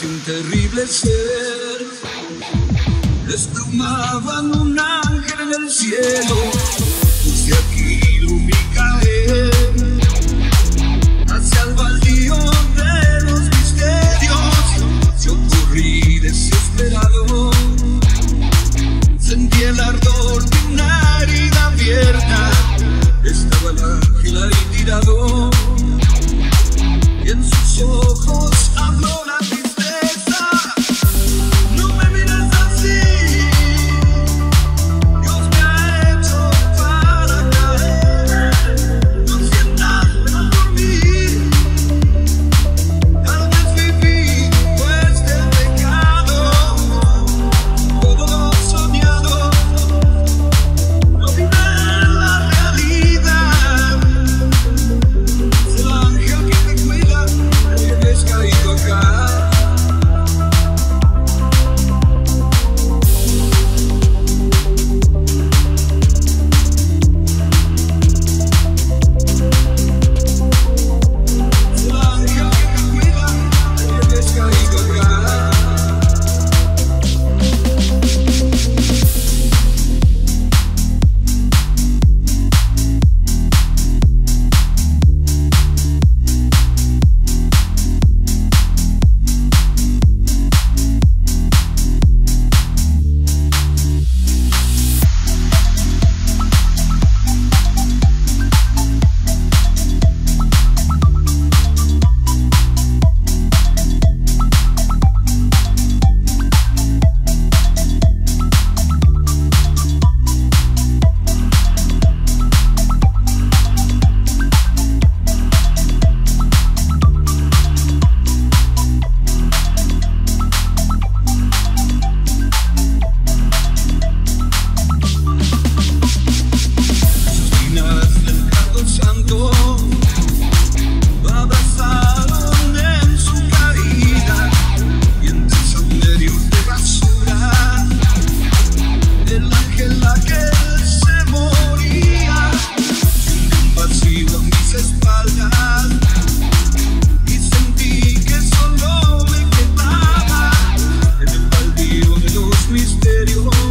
de un terrible ser. Desplumaban un ángel en el cielo, desde aquí vi caer misterioso.